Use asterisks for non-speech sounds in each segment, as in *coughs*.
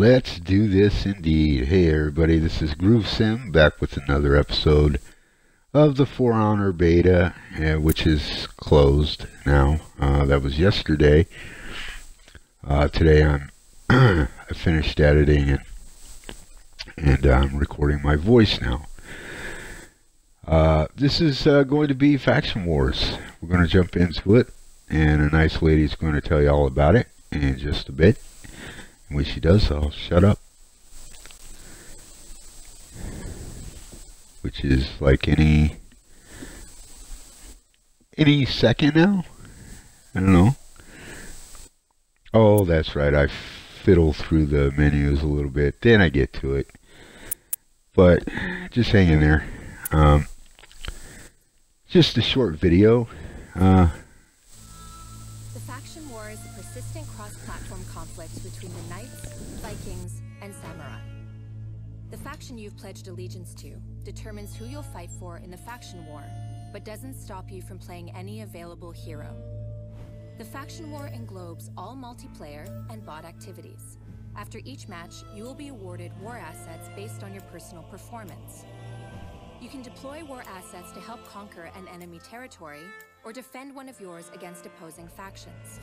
Let's do this indeed. Hey everybody, this is GrooveSim back with another episode of the For Honor beta, uh, which is closed now. Uh, that was yesterday. Uh, today I'm *clears throat* I finished editing and and I'm recording my voice now. Uh, this is uh, going to be Faction Wars. We're going to jump into it, and a nice lady is going to tell you all about it in just a bit. When she does, I'll shut up. Which is like any any second now. I don't know. Oh, that's right. I fiddle through the menus a little bit, then I get to it. But just hang in there. Um, just a short video. Uh, The faction war is a persistent cross-platform conflict between the you've pledged allegiance to determines who you'll fight for in the faction war, but doesn't stop you from playing any available hero. The faction war englobes all multiplayer and bot activities. After each match, you will be awarded war assets based on your personal performance. You can deploy war assets to help conquer an enemy territory or defend one of yours against opposing factions.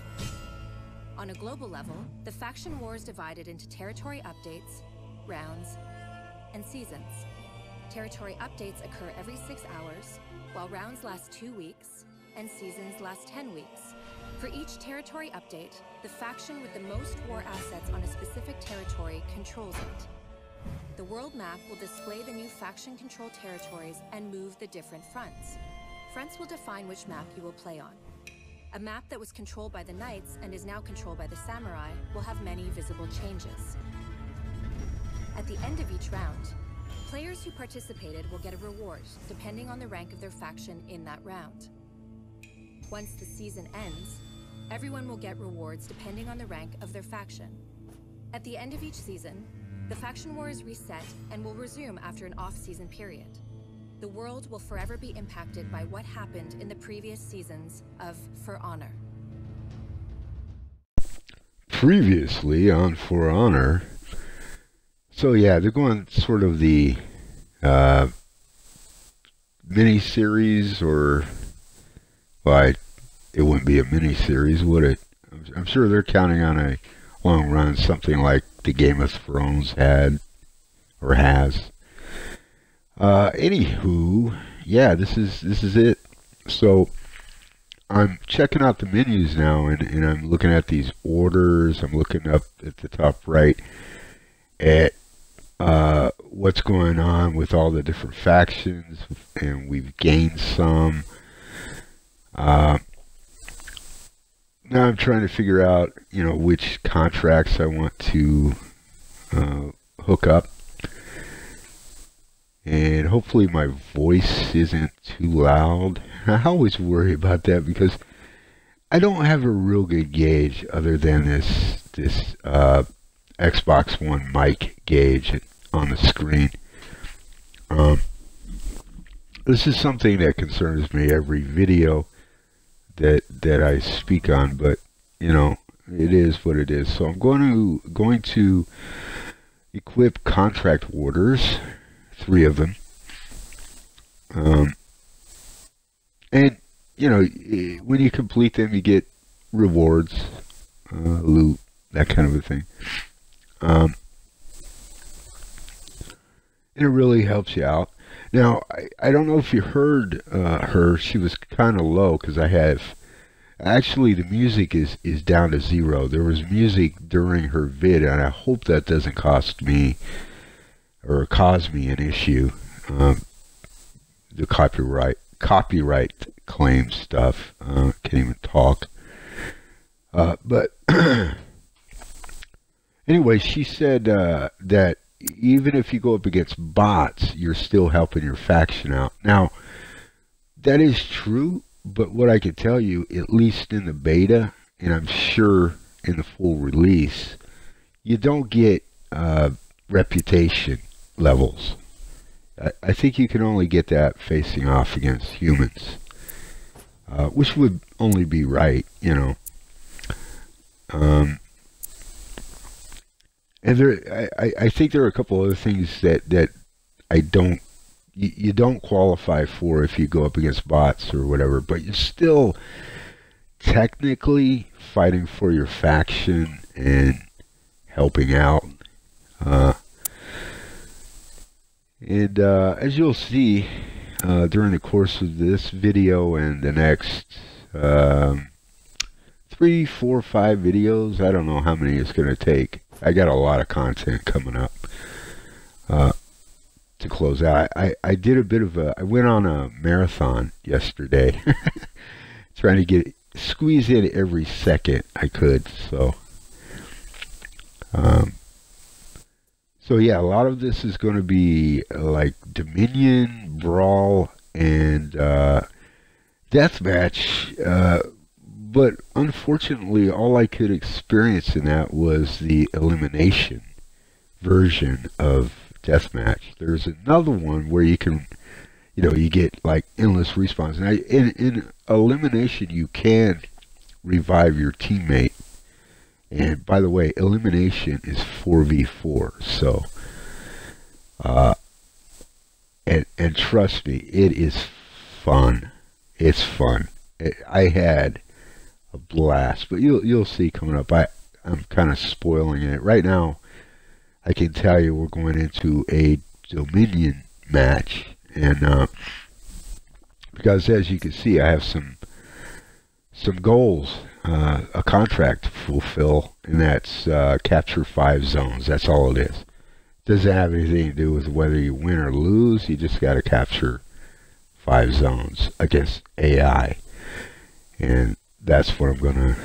On a global level, the faction war is divided into territory updates, rounds, and seasons. Territory updates occur every six hours, while rounds last two weeks, and seasons last 10 weeks. For each territory update, the faction with the most war assets on a specific territory controls it. The world map will display the new faction controlled territories and move the different fronts. Fronts will define which map you will play on. A map that was controlled by the Knights and is now controlled by the Samurai will have many visible changes. At the end of each round, players who participated will get a reward depending on the rank of their faction in that round. Once the season ends, everyone will get rewards depending on the rank of their faction. At the end of each season, the faction war is reset and will resume after an off-season period. The world will forever be impacted by what happened in the previous seasons of For Honor. previously on For Honor. So yeah, they're going sort of the uh, mini series, or well, I, it wouldn't be a mini series, would it? I'm, I'm sure they're counting on a long run, something like the Game of Thrones had or has. Uh, anywho, yeah, this is this is it. So I'm checking out the menus now, and, and I'm looking at these orders. I'm looking up at the top right at uh, what's going on with all the different factions, and we've gained some. Uh, now I'm trying to figure out, you know, which contracts I want to uh, hook up. And hopefully my voice isn't too loud. I always worry about that because I don't have a real good gauge other than this this uh, Xbox One mic gauge on the screen. Um, this is something that concerns me every video that that I speak on, but you know it is what it is. So I'm going to going to equip contract orders, three of them. Um, and you know when you complete them, you get rewards, uh, loot, that kind of a thing. Um, and it really helps you out. Now, I, I don't know if you heard uh, her. She was kind of low because I have actually the music is is down to zero. There was music during her vid, and I hope that doesn't cost me or cause me an issue. Um, the copyright copyright claim stuff. Uh, can't even talk. Uh, but *clears throat* anyway, she said uh, that even if you go up against bots, you're still helping your faction out. Now, that is true, but what I can tell you, at least in the beta, and I'm sure in the full release, you don't get uh, reputation levels. I, think you can only get that facing off against humans, uh, which would only be right, you know. Um, and there, I, I think there are a couple of other things that that I don't you, you don't qualify for if you go up against bots or whatever, but you're still technically fighting for your faction and helping out. Uh, and uh, as you'll see uh, during the course of this video and the next um, three, four, five videos, I don't know how many it's going to take. I got a lot of content coming up uh, to close out. I, I did a bit of a, I went on a marathon yesterday, *laughs* trying to get squeeze in every second I could. So, um, so yeah, a lot of this is going to be uh, like Dominion, Brawl, and uh, Deathmatch. Uh, but unfortunately, all I could experience in that was the elimination version of Deathmatch. There's another one where you can, you know, you get like endless respawns. Now, in, in elimination, you can revive your teammate and by the way, elimination is 4v4. So, uh, and, and trust me, it is fun. It's fun. It, I had a blast, but you'll, you'll see coming up. I, I'm kind of spoiling it. Right now, I can tell you we're going into a Dominion match. And, uh, because as you can see, I have some, some goals uh, a contract to fulfill, and that's uh, capture five zones. That's all it is. Doesn't have anything to do with whether you win or lose. You just got to capture five zones against AI, and that's what I'm gonna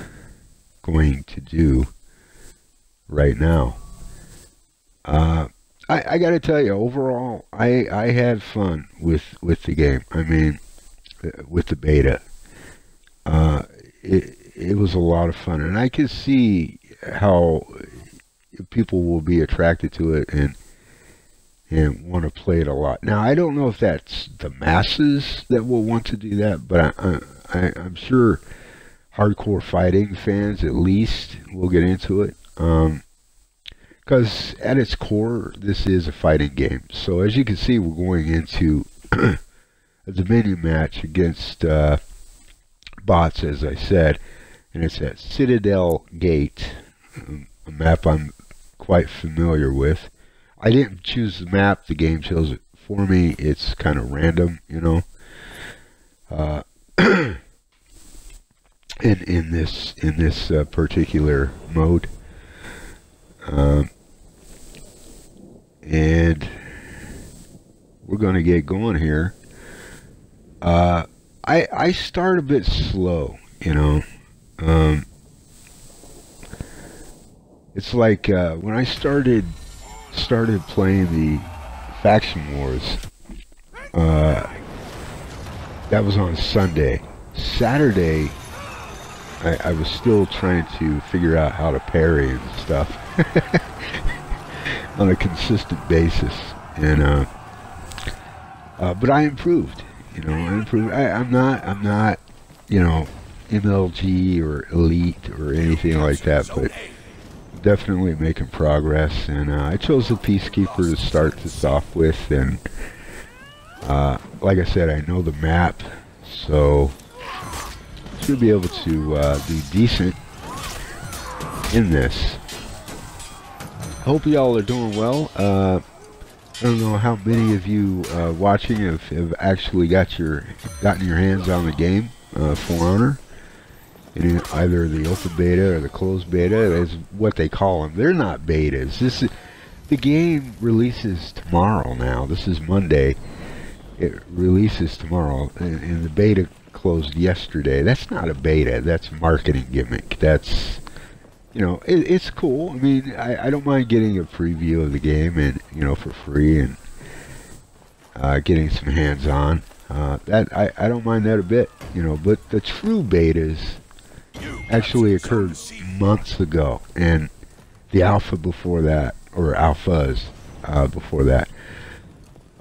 going to do right now. Uh, I, I got to tell you, overall, I I had fun with with the game. I mean, uh, with the beta. Uh, it, it was a lot of fun, and I can see how people will be attracted to it and and want to play it a lot. Now, I don't know if that's the masses that will want to do that, but I, I, I'm sure hardcore fighting fans at least will get into it. Because um, at its core, this is a fighting game. So as you can see, we're going into *clears throat* a Dominion match against uh, bots, as I said and it's at Citadel Gate, a map I'm quite familiar with. I didn't choose the map, the game chose it for me. It's kind of random, you know. Uh, *clears throat* in in this in this uh, particular mode, um, and we're going to get going here. Uh, I I start a bit slow, you know. Um, it's like uh, when I started started playing the faction wars. Uh, that was on Sunday. Saturday, I, I, was still trying to figure out how to parry and stuff *laughs* on a consistent basis, and uh, uh, but I improved. You know, I improved. I, I'm not. I'm not. You know, MLG or Elite or anything like that, but definitely making progress. And uh, I chose the Peacekeeper to start this off with, and uh, like I said, I know the map, so should be able to uh, do decent in this. Hope y'all are doing well. Uh, I don't know how many of you uh, watching have, have actually got your gotten your hands on the game, For Honor in either the open beta or the closed beta is what they call them. They're not betas. This is, the game releases tomorrow now. This is Monday. It releases tomorrow, and, and the beta closed yesterday. That's not a beta. That's a marketing gimmick. That's you know, it, it's cool. I mean, I, I don't mind getting a preview of the game and you know for free and uh, getting some hands on. Uh, that I, I don't mind that a bit, you know. But the true betas actually occurred months ago, and the alpha before that, or alphas uh, before that.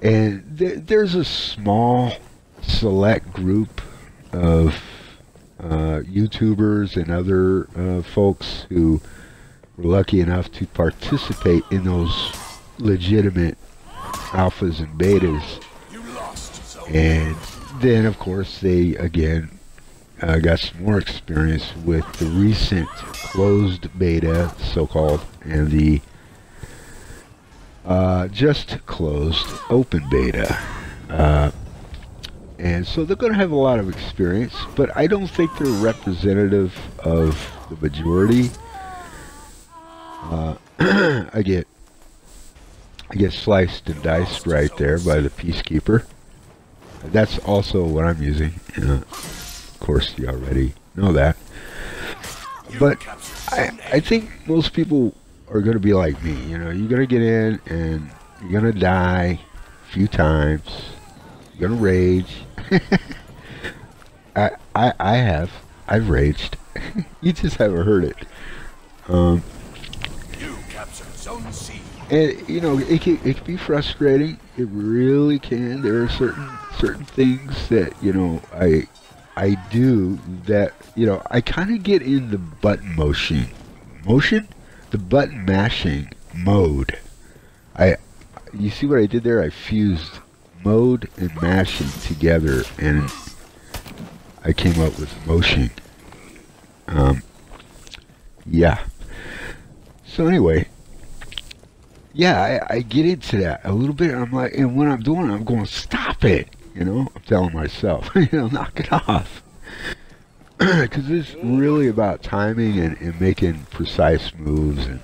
And th there's a small, select group of uh, YouTubers and other uh, folks who were lucky enough to participate in those legitimate alphas and betas. And then, of course, they again uh, got some more experience with the recent closed beta, so-called, and the uh, just closed open beta. Uh, and so they're going to have a lot of experience, but I don't think they're representative of the majority. Uh, *clears throat* I get I get sliced and diced right there by the Peacekeeper. That's also what I'm using. Uh, of course, you already know that. But I, I think most people are going to be like me. You know, you're going to get in and you're going to die a few times. To rage. *laughs* I, I, I have. I've raged. *laughs* you just haven't heard it. Um, you captured Zone C. And you know, it can it can be frustrating. It really can. There are certain certain things that you know I I do that you know I kind of get in the button motion motion the button mashing mode. I you see what I did there? I fused mode and mashing together and I came up with motion. Um, yeah. So anyway, yeah, I, I get into that a little bit. I'm like, and when I'm doing it, I'm going, stop it. You know, I'm telling myself, *laughs* you know, knock it off. *clears throat* Because it's really about timing and, and making precise moves and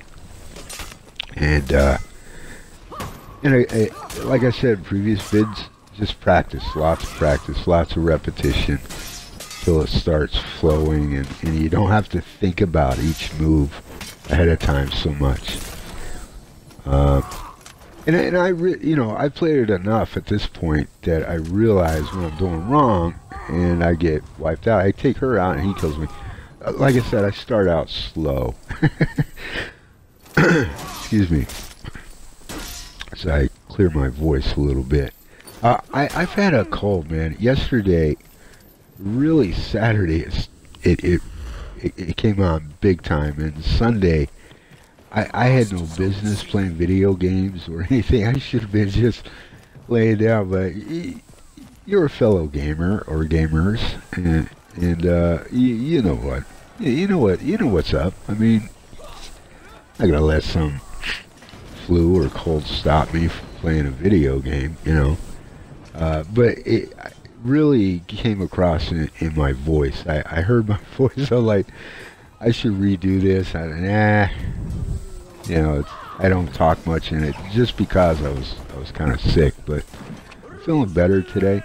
and uh, and I, I, like I said in previous vids, just practice, lots of practice, lots of repetition till it starts flowing and, and you don't have to think about each move ahead of time so much. Uh, and, and I, you know, I played it enough at this point that I realize when I'm doing wrong and I get wiped out. I take her out and he kills me. Like I said, I start out slow. *coughs* Excuse me. As I clear my voice a little bit. Uh, I, I've had a cold, man. Yesterday, really Saturday, it, it, it, it came on big time. And Sunday, I, I had no business playing video games or *laughs* anything. I should have been just laying down. But you're a fellow gamer or gamers, and and uh, you, you know what, you know what, you know what's up. I mean, not gonna let some flu or cold stop me from playing a video game, you know. Uh, but it really came across in, in my voice. I, I heard my *laughs* voice. I'm like, I should redo this. I, nah, you know, I don't talk much in it just because I was I was kind of sick, but I'm feeling better today.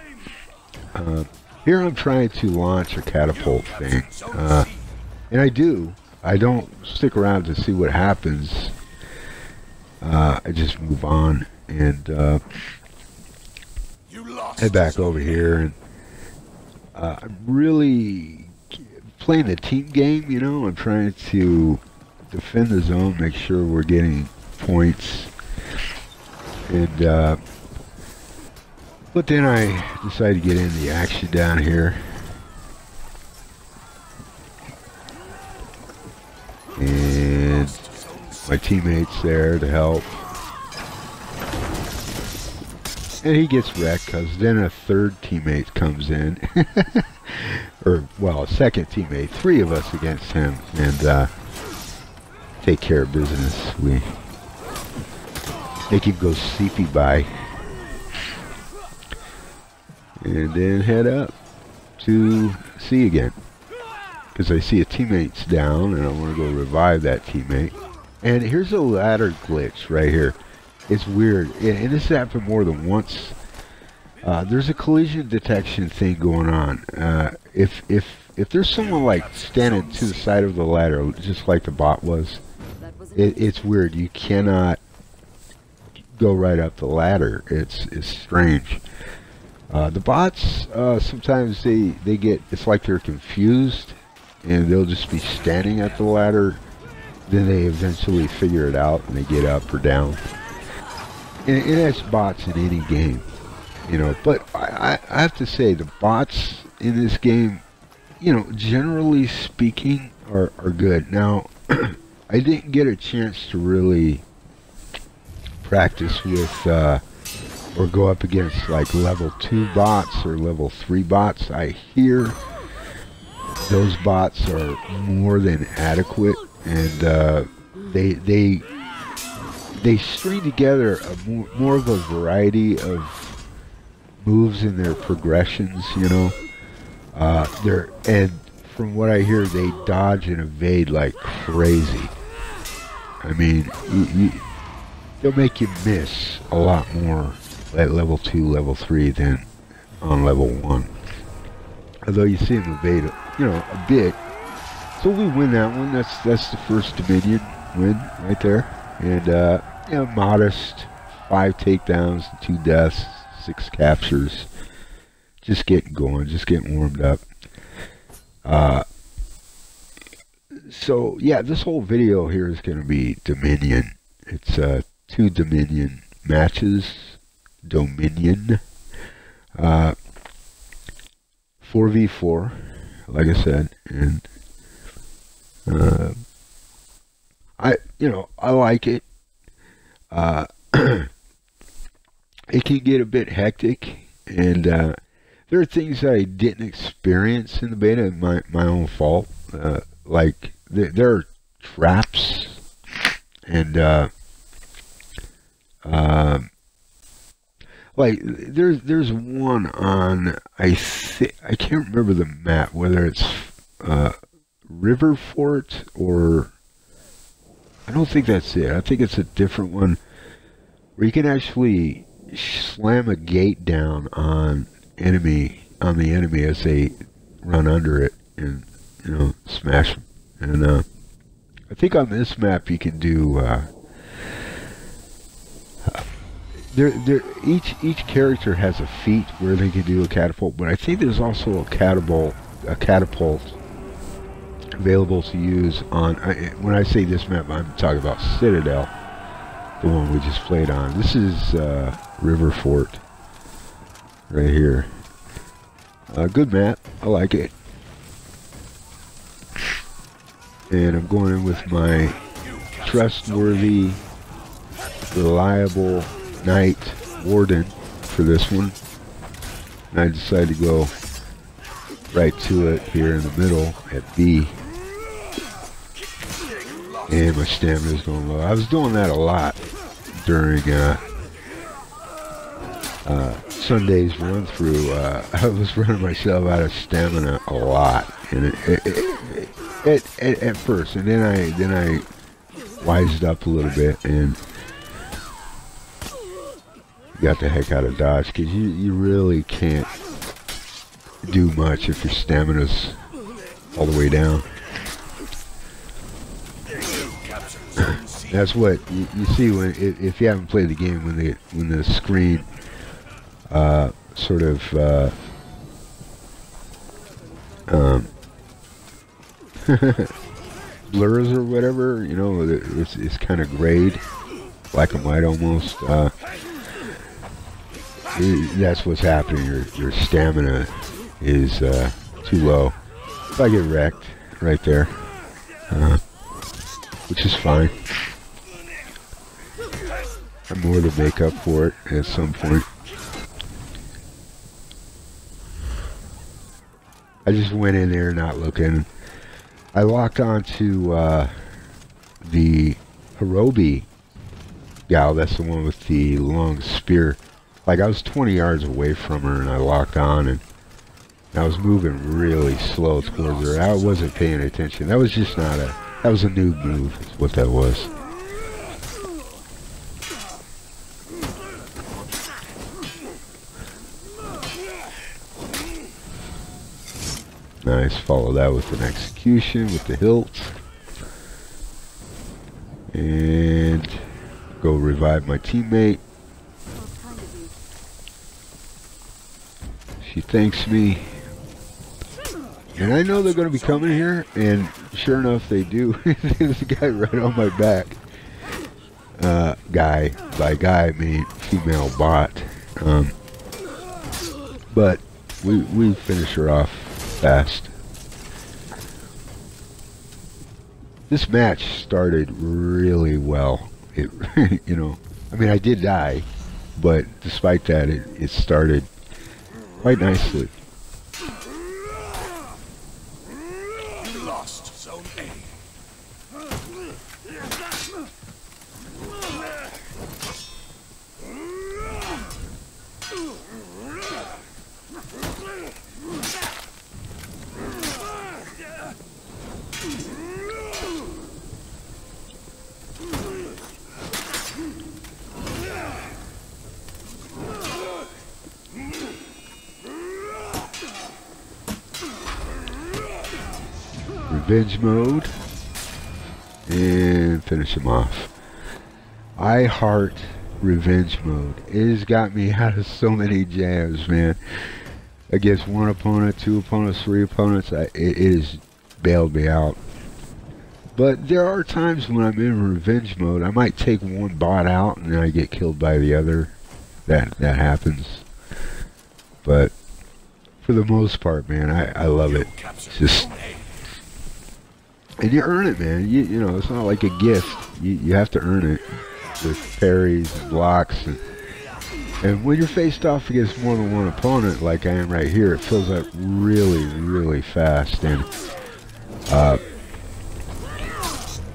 Uh, here I'm trying to launch a catapult thing, uh, and I do. I don't stick around to see what happens. Uh, I just move on and uh, head back over here, and uh, I'm really playing the team game. You know, I'm trying to defend the zone, make sure we're getting points, and uh, but then I decided to get in the action down here. My teammate's there to help. And he gets wrecked because then a third teammate comes in. *laughs* or, well, a second teammate. Three of us against him. And uh, take care of business. We make him go CP by. And then head up to C again. Because I see a teammate's down and I want to go revive that teammate. And here's a ladder glitch right here. It's weird. And this happened more than once. Uh, there's a collision detection thing going on. Uh, if if if there's someone like standing to the side of the ladder, just like the bot was, it, it's weird. You cannot go right up the ladder. It's it's strange. Uh, the bots uh, sometimes they they get it's like they're confused, and they'll just be standing at the ladder. Then they eventually figure it out and they get up or down. And, and that's bots in any game, you know. But I, I have to say the bots in this game, you know, generally speaking, are are good. Now. *clears throat* I, didn't get a chance to really practice with uh, or go up against like level 2 bots or level 3 bots. I hear those bots are more than adequate and uh, they they they string together more, more of a variety of moves in their progressions, you know. Uh, they're and from what I hear, they dodge and evade like crazy. I mean, you, you, they'll make you miss a lot more at level 2, level 3 than on level 1. Although you see them evade, you know, a bit. So we win that one. That's that's the first Dominion win right there. And, uh, modest. Five takedowns, two deaths, six captures. Just getting going, just getting warmed up. Uh, so, yeah, this whole video here is going to be Dominion. It's uh, two Dominion matches. Dominion. Uh, 4v4, like I said. And, uh, I, you know, I like it. Uh, *clears throat* it can get a bit hectic, and uh, there are things that I didn't experience in the beta, my my own fault. Uh, like th there are traps, and uh, um, like there's there's one on I I can't remember the map whether it's uh, River Fort or I don't think that's it. I think it's a different one where you can actually slam a gate down on enemy on the enemy as they run under it and you know smash them. And uh, I think on this map you can do. Uh, each each character has a feat where they can do a catapult, but I think there's also a catapult, a catapult available to use on. I, when I say this map, I'm talking about Citadel, the one we just played on. This is uh, River Fort, right here. Uh, good map. I like it. And I'm going in with my trustworthy, reliable Knight Warden for this one. And I decided to go right to it here in the middle at B. And my stamina is going low. I was doing that a lot during uh, uh, Sunday's run through. Uh, *laughs* I was running myself out of stamina a lot, and it, it, it, it, at, at first, and then I then I wised up a little bit and got the heck out of Dodge because you, you really can't do much if your stamina's all the way down. That's what you, you see when if you haven't played the game when the when the screen uh, sort of uh, um, *laughs* blurs or whatever. You know, it's it's kind of grayed, black and white almost. Uh, that's what's happening. Your your stamina is uh, too low. If I get wrecked right there, uh, which is fine. I'm more to make up for it at some point. I just went in there not looking. I locked onto uh, the Hirobi gal. That's the one with the long spear. Like I was 20 yards away from her and I locked on and I was moving really slow towards her. I wasn't paying attention. That was just not a, that was a new move what that was. Nice, follow that with an execution with the hilt. And go revive my teammate. She thanks me. And I know they're going to be coming here, and sure enough they do. *laughs* There's a guy right on my back. Uh, guy. By guy, I mean female bot. Um, but we, we finish her off fast. this match started really well. It, *laughs* you know, I mean, I did die, but despite that, it, it started quite nicely. Revenge mode and finish him off. I heart revenge mode. It has got me *laughs* out of so many jams, man. Against one opponent, two opponents, three opponents, I, it, it has bailed me out. But there are times when I'm in revenge mode, I might take one bot out and then I get killed by the other. That that happens. But for the most part, man, I, I love it. Just. And you earn it, man. You you know, it's not like a gift. You you have to earn it with parries and blocks and and when you're faced off against more than one opponent, like I am right here, it fills up really, really fast. And uh,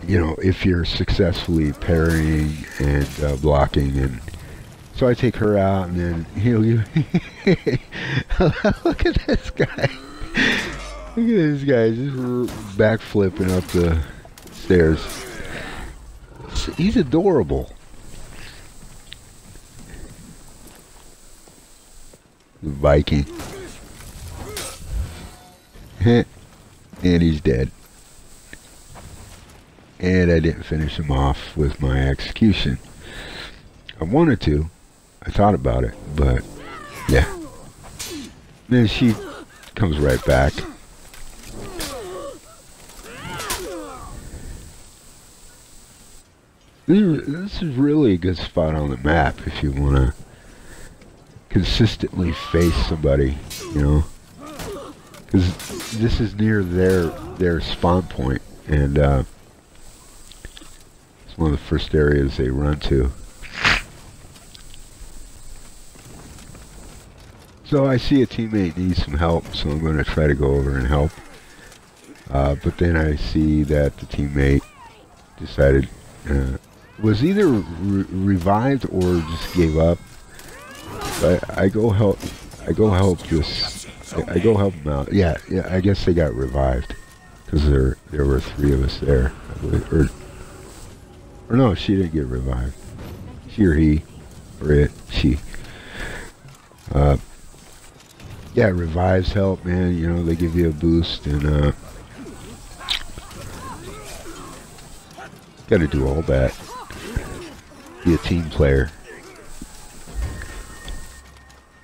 you know, if you're successfully parrying and uh, blocking, and so I take her out, and then know, you *laughs* look at this guy. Look at this guy just backflipping up the stairs. He's adorable. The Viking. and he's dead. And I didn't finish him off with my execution. I wanted to. I thought about it, but yeah. Then she comes right back. This is, really a good spot on the map if you want to consistently face somebody, you know. Because this is near their their spawn point, and uh, it's one of the first areas they run to. So I see a teammate needs some help, so I'm going to try to go over and help. Uh, but then I see that the teammate decided uh, was either re- revived or just gave up. I, I go help. I go help just. I, I go help them out. Yeah, yeah. I guess they got revived because there there were three of us there. Or or no, she didn't get revived. She or he or it. She. Uh, yeah, revives help, man. You know, they give you a boost and uh gotta do all that. Be a team player.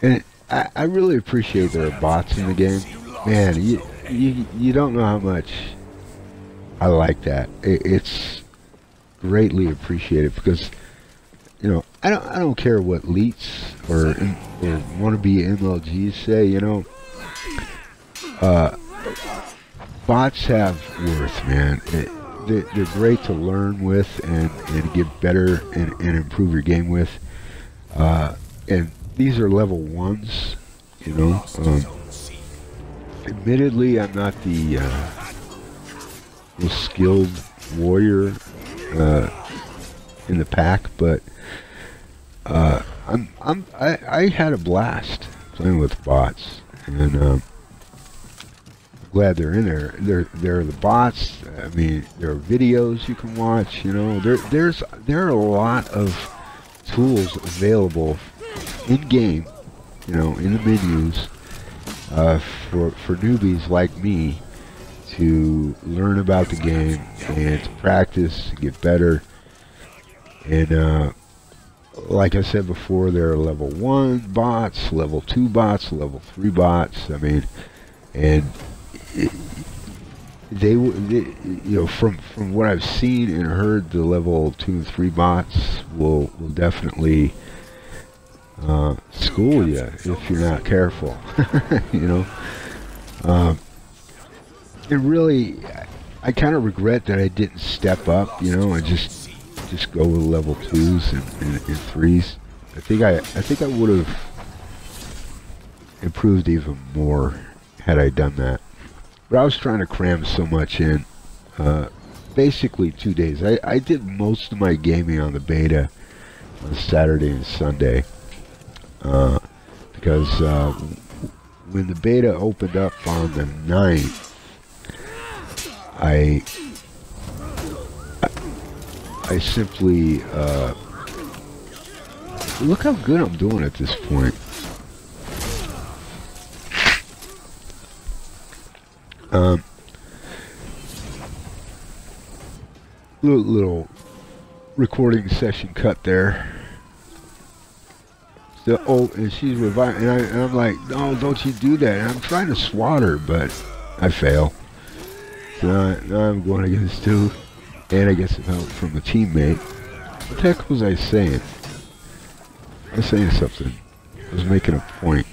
And I, I really appreciate there are bots in the game. Man, you, you you don't know how much I like that. It, it's greatly appreciated because you know I don't I don't care what leets or or wannabe MLGs say. You know, uh, bots have worth, man. It, they, they're great to learn with and, and get better and, and improve your game with. Uh, and these are level ones, you know. Um, admittedly, I'm not the uh, skilled warrior uh, in the pack, but uh, I'm I'm I, I had a blast playing with bots, and um, glad they're in there. There there are the bots. I mean, there are videos you can watch. You know, there there's there are a lot of tools available in game. You know, in the menus uh, for for newbies like me to learn about the game and to practice, to get better. And uh, like I said before, there are level one bots, level two bots, level three bots. I mean, and they, they, you know, from from what I've seen and heard, the level two and three bots will will definitely uh, school you if you're not careful. *laughs* you know, um, it really, I kind of regret that I didn't step up, you know, and just just go with level twos and, and, and threes. I think I I think I would have improved even more had I done that. But I was trying to cram so much in. Uh, basically two days. I, I did most of my gaming on the beta on Saturday and Sunday. Uh, because uh, when the beta opened up on the 9th, I, I, simply, uh, look how good I'm doing at this point. Um, little, little recording session cut there. The, oh, and she's reviving, and, I, and I'm like, no, don't you do that. And I'm trying to swat her, but I fail. So now, now I'm going against two, and I get some help from a teammate. What the heck was I saying? I was saying something. I was making a point.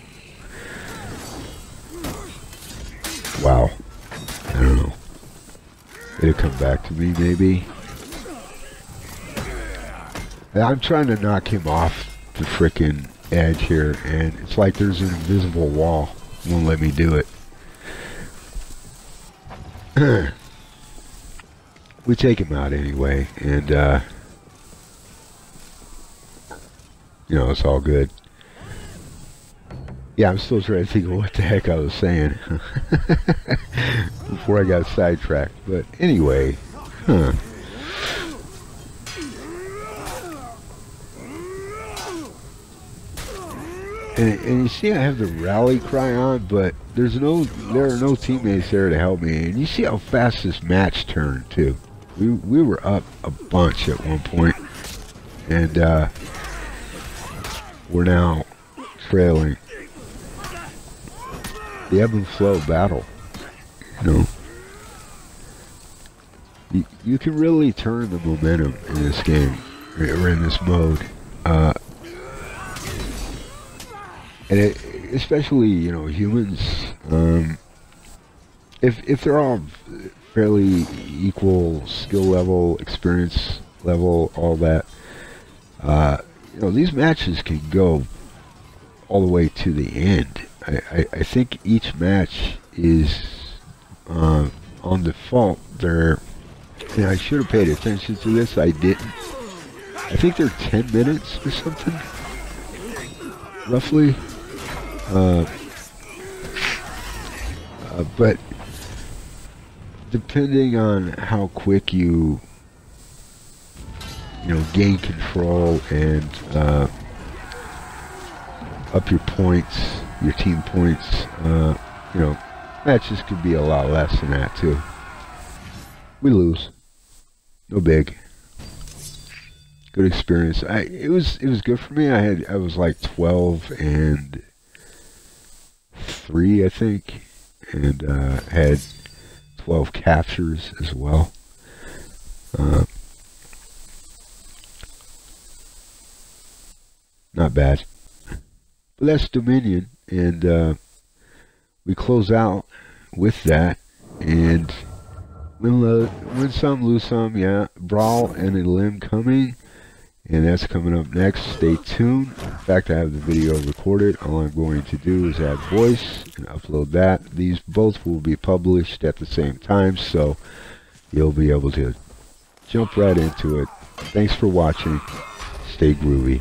Wow. It'll come back to me, maybe. I'm trying to knock him off the frickin' edge here, and it's like there's an invisible wall. Won't let me do it. *clears throat* we take him out anyway, and, uh, you know, it's all good. Yeah, I'm still trying to think of what the heck I was saying *laughs* before I got sidetracked. But anyway, huh. And, and you see I have the rally cry on, but there's no, there are no teammates there to help me. And you see how fast this match turned too. We, we were up a bunch at one point, and uh, we're now trailing. The ebb and flow battle, you know. You, you can really turn the momentum in this game, or in this mode. Uh, and it, especially you know humans um, if if they're all fairly equal skill level experience level all that uh, you know these matches can go all the way to the end I, I, I think each match is uh, on default they're I should have paid attention to this. I didn't. I think they're 10 minutes or something roughly. Uh, uh, but depending on how quick you you know gain control and uh, up your points, your team points, uh, you know matches could be a lot less than that too. We lose, no big. Good experience. I it was it was good for me. I had I was like 12 and three, I think, and uh, had 12 captures as well. Uh, not bad. That's Dominion, and uh, we close out with that, and win, win some, lose some, yeah. Brawl and a limb coming and that's coming up next. Stay tuned. In fact, I have the video recorded. All I'm going to do is add voice and upload that. These both will be published at the same time, so you'll be able to jump right into it. Thanks for watching. Stay groovy.